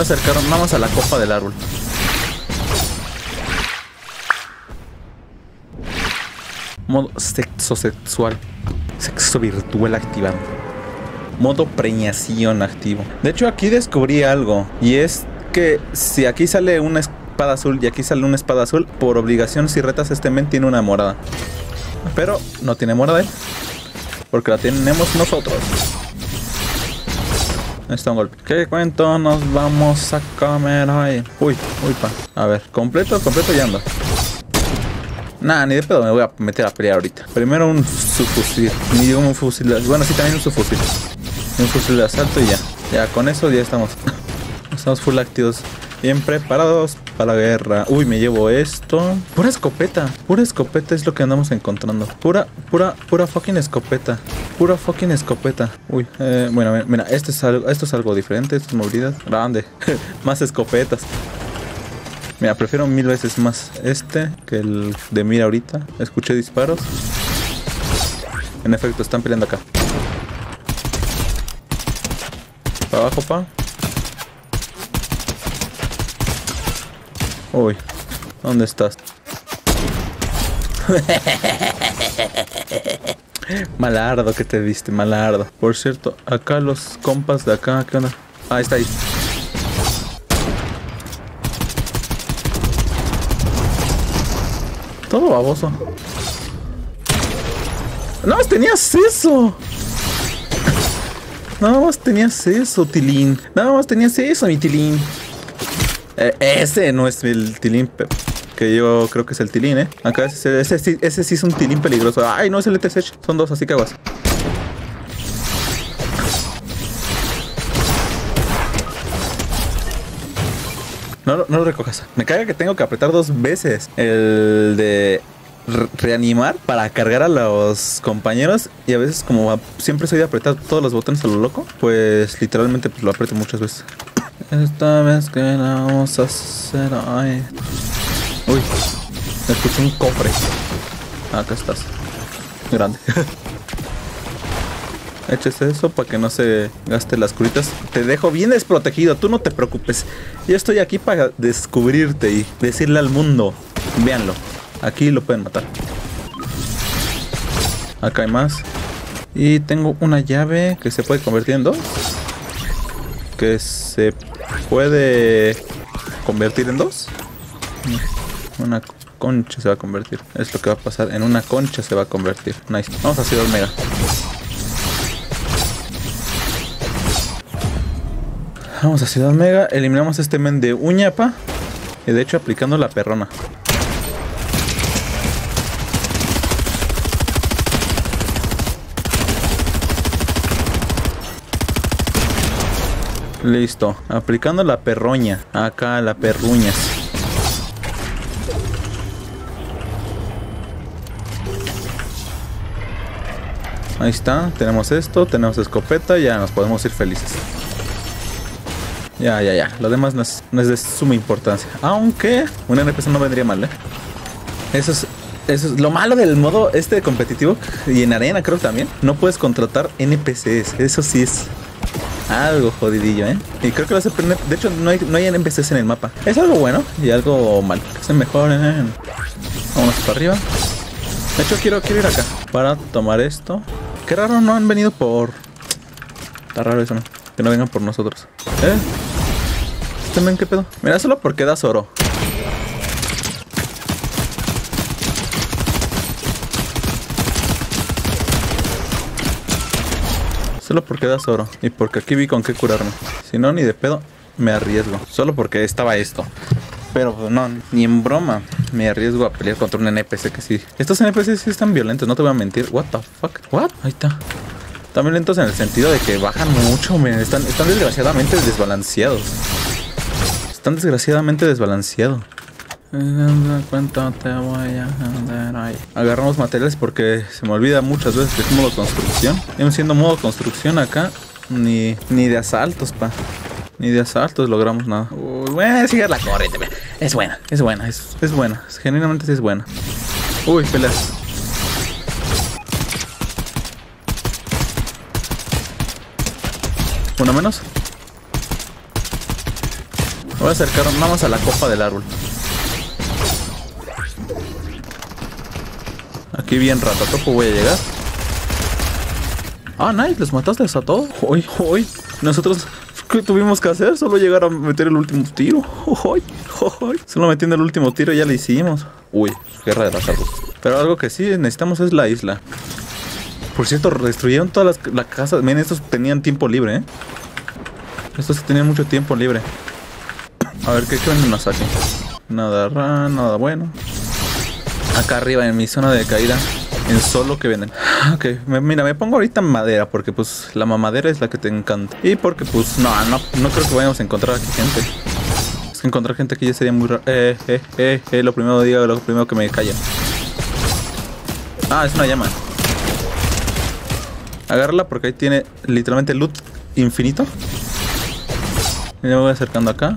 Voy a acercar a la copa del árbol. Modo sexo sexual. Sexo virtual activado. Modo preñación activo. De hecho, aquí descubrí algo. Y es que si aquí sale una espada azul y aquí sale una espada azul, por obligación, si retas este men, tiene una morada. Pero no tiene morada él. Porque la tenemos nosotros. Está un golpe. ¿Qué cuento? Nos vamos a comer ahí. Uy, uy, pa. A ver, completo, completo y ando. Nah, ni de pedo me voy a meter a pelear ahorita. Primero un subfusil. Ni un fusil. Bueno, sí, también un subfusil. Un fusil de asalto y ya. Ya, con eso ya estamos. estamos full activos. Bien preparados para la guerra. Uy, me llevo esto. Pura escopeta. Pura escopeta es lo que andamos encontrando. Pura, pura, pura fucking escopeta. Pura fucking escopeta. Uy, eh, bueno, mira, este es algo, esto es algo diferente. Esto es movilidad grande. Más escopetas. Mira, prefiero mil veces más este que el de mira ahorita. Escuché disparos. En efecto, están peleando acá. Para abajo, pa. Uy, ¿dónde estás? malardo que te viste, malardo. Por cierto, acá los compas de acá, ¿qué onda? Ah, está ahí. Todo baboso. Más tenías eso. Nada más tenías eso, Tilín. Nada más tenías eso, mi Tilín. Eh, ese no es el Tilín que yo creo que es el Tilín, ¿eh? Acá ese, ese, sí es un Tilín peligroso. Ay, no es el ETC. Son dos, así que aguas. No, no lo recojas. Me caga que tengo que apretar dos veces el de reanimar para cargar a los compañeros y a veces como siempre soy de apretar todos los botones a lo loco, pues literalmente pues, lo aprieto muchas veces. Esta vez que la vamos a hacer. Uy, escuché un cofre. Acá estás. Grande. Eches eso para que no se gaste las curitas. Te dejo bien desprotegido, tú no te preocupes. Yo estoy aquí para descubrirte y decirle al mundo. Véanlo. Aquí lo pueden matar. Acá hay más. Y tengo una llave que se puede convertir en dos. Que se puede convertir en dos. Una concha se va a convertir. Es lo que va a pasar. En una concha se va a convertir. Nice. Vamos a Ciudad Mega. Vamos a Ciudad Mega. Eliminamos este men de uñapa. Y de hecho aplicando la perrona. Listo. Aplicando la perroña. Acá la perruñas. Ahí está. Tenemos esto. Tenemos escopeta. Ya nos podemos ir felices. Ya, ya, ya. Lo demás no es, no es de suma importancia. Aunque un NPC no vendría mal, ¿eh? Eso es, eso es lo malo del modo este competitivo. Y en arena creo también. No puedes contratar NPCs. Eso sí es algo jodidillo, ¿eh? Y creo que lo hace De hecho, no hay, no hay NPCs en el mapa. Es algo bueno y algo mal. Que se mejoren. Vamos para arriba. De hecho, quiero, quiero ir acá para tomar esto. Qué raro, no han venido por... Está raro eso, ¿no? Que no vengan por nosotros. ¿Eh? ¿Este qué pedo? Mira, solo porque das oro. Solo porque das oro. Y porque aquí vi con qué curarme. Si no, ni de pedo me arriesgo. Solo porque estaba esto. Pero pues, no, ni en broma me arriesgo a pelear contra un NPC que sí. Estos NPCs sí están violentos, no te voy a mentir. What the fuck? What? Ahí está. Están violentos en el sentido de que bajan mucho, Están, están desgraciadamente desbalanceados. Están desgraciadamente desbalanceados. ¿Cuánto te voy a ahí? Agarramos materiales porque se me olvida muchas veces que es modo construcción. Estamos siendo modo construcción acá. Ni, ni de asaltos, pa. Ni de asaltos logramos nada. Uy, bueno, sigue la corriente. Es buena, es buena, es, es buena. Genuinamente sí es buena. Uy, peleas. Uno menos. voy a acercar más a la copa del árbol. Aquí bien ratatopo voy a llegar. Ah, nice, les mataste a todos. Hoy, hoy. Nosotros, ¿qué tuvimos que hacer? Solo llegar a meter el último tiro. Hoy, hoy. Solo metiendo el último tiro ya le hicimos. Uy, guerra de las árboles. Pero algo que sí necesitamos es la isla. Por cierto, destruyeron todas las, casas. Miren, estos tenían tiempo libre, ¿eh? Estos tenían mucho tiempo libre. A ver, ¿qué venden nos aquí? Nada raro, nada bueno. Acá arriba, en mi zona de caída. En solo que venden. Ok, mira, me pongo ahorita madera porque pues la mamadera es la que te encanta. Y porque pues no, no, no creo que vayamos a encontrar aquí gente. Es que encontrar gente aquí ya sería muy raro. Eh, eh, eh, eh, lo primero digo, lo primero que me calla. Ah, es una llama. Agárrala porque ahí tiene literalmente loot infinito. Me voy acercando acá.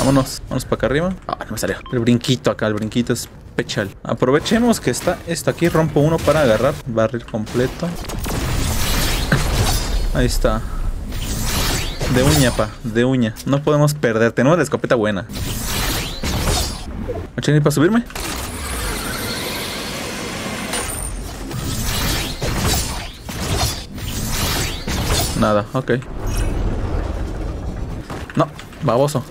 Vámonos, vamos para acá arriba. Ah, no me salió. El brinquito acá, el brinquito es pechal. Aprovechemos que está esto aquí. Rompo uno para agarrar. Barril completo. Ahí está. De uña, pa. De uña. No podemos perder. Tenemos la escopeta buena. ¿Ocheni para subirme? Nada, ok. No, baboso.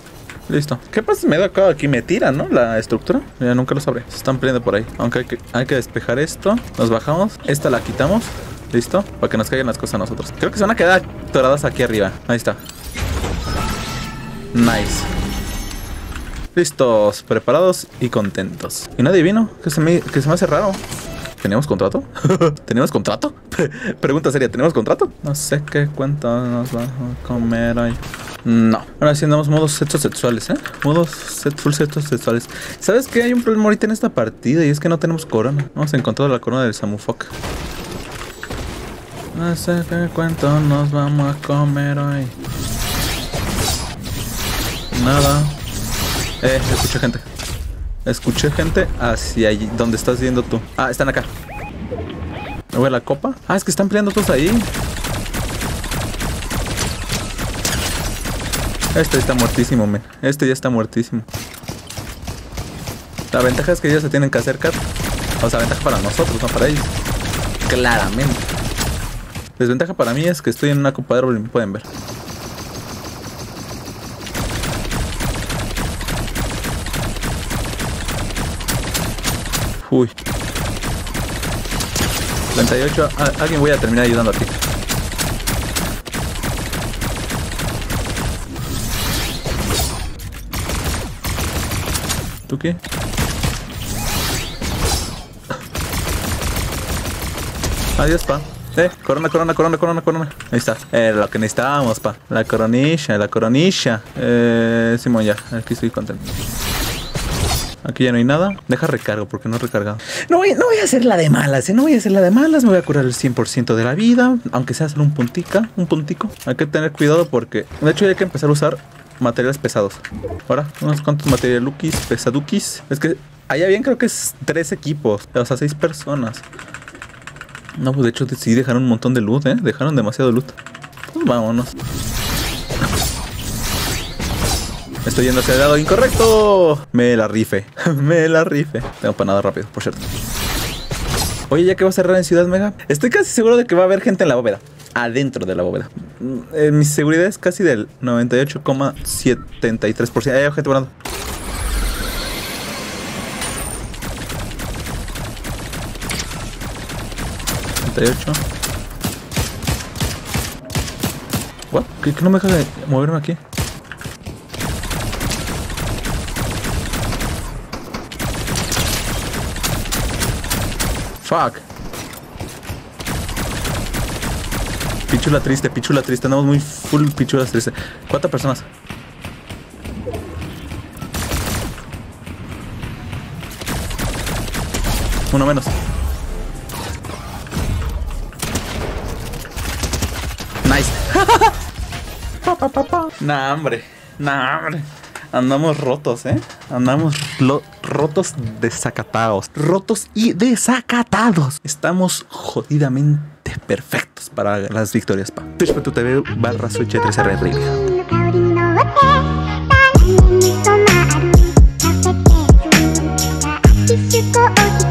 Listo. ¿Qué pasa me da acá aquí? Me tira, ¿no? La estructura. Ya nunca lo sabré. Se están peleando por ahí. Aunque hay que, hay que despejar esto. Nos bajamos. Esta la quitamos. Listo. Para que nos caigan las cosas a nosotros. Creo que se van a quedar atoradas aquí arriba. Ahí está. Nice. Listos, preparados y contentos. Y nadie vino. Que se me, que se me hace raro. ¿Teníamos contrato? ¿Teníamos contrato? Pregunta seria, ¿tenemos contrato? No sé qué cuento nos va a comer hoy. No. Ahora sí andamos modos sexos sexuales, ¿eh? Modos full sexos sexuales. ¿Sabes qué? Hay un problema ahorita en esta partida y es que no tenemos corona. Vamos a encontrar la corona del Samufok. No sé qué cuento nos vamos a comer hoy. Nada. Eh, escucha gente. Escuché gente hacia allí, donde estás viendo tú. Ah, están acá. ¿Me voy a la copa? Ah, es que están peleando todos ahí. Este está muertísimo, men. Este ya está muertísimo. La ventaja es que ellos se tienen que acercar. O sea, ventaja para nosotros, no para ellos. Claramente. Desventaja para mí es que estoy en una copa de árbol y me pueden ver. Uy. 38. Ah, alguien voy a terminar ayudando a ti. ¿Tú qué? Adiós, pa. Eh, corona, corona, corona, corona, corona. Ahí está. Eh, lo que necesitábamos, pa. La coronilla, la coronilla. Eh, Simón, ya. Aquí estoy contento. Aquí ya no hay nada. Deja recargo porque no he recargado. No voy, no voy a hacer la de malas, ¿eh? No voy a hacer la de malas. Me voy a curar el 100% de la vida. Aunque sea solo un puntica, un puntico. Hay que tener cuidado porque... De hecho hay que empezar a usar materiales pesados. Ahora, unos cuantos materialukis, pesadukis. Es que allá bien creo que es tres equipos. O sea, seis personas. No, pues de hecho sí dejaron un montón de loot, ¿eh? Dejaron demasiado loot. Pues vámonos. Estoy yendo hacia el lado incorrecto. Me la rife. Me la rife. Tengo para nada rápido, por cierto. Oye, ya que va a cerrar en Ciudad Mega, estoy casi seguro de que va a haber gente en la bóveda. Adentro de la bóveda. Eh, mi seguridad es casi del 98,73%. Hay gente volando. What? ¿Qué, ¿Qué no me deja de moverme aquí? Fuck. Pichula triste, pichula triste. Andamos muy full pichulas triste. ¿Cuántas personas? Uno menos. Nice. nah, hombre. Nah, hombre. Andamos rotos, ¿eh? Andamos rotos, desacatados. Rotos y desacatados. Estamos jodidamente perfectos para las victorias, pa. Twitch.tv barra Switch 3 r「